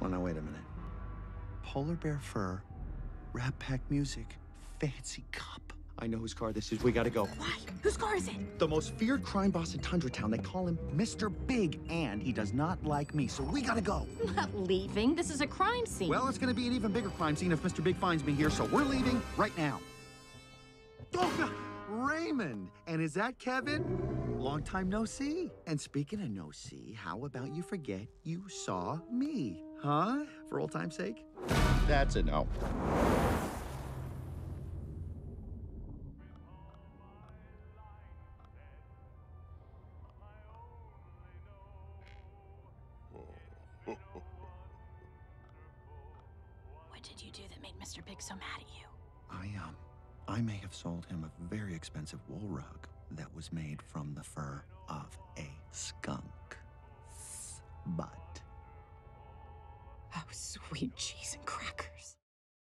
Oh, well, now, wait a minute. Polar bear fur, Rat Pack music, fancy cup. I know whose car this is. We gotta go. Why? Whose car is it? The most feared crime boss in Tundra Town. They call him Mr. Big, and he does not like me, so we gotta go. I'm not leaving. This is a crime scene. Well, it's gonna be an even bigger crime scene if Mr. Big finds me here, so we're leaving right now. Oh. Raymond! And is that Kevin? Long time no see. And speaking of no see, how about you forget you saw me? Huh? For old time's sake? That's a no. what did you do that made Mr. Big so mad at you? I, um, I may have sold him a very expensive wool rug that was made from the fur of a skunk. But Oh, sweet